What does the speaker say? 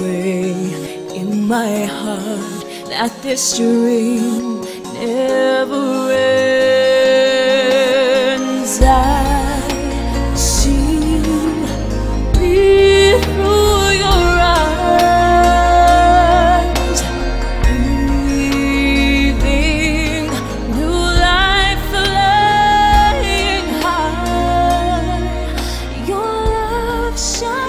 Pray in my heart that this dream never ends. I see me through your eyes, breathing new life, flying high. Your love shines.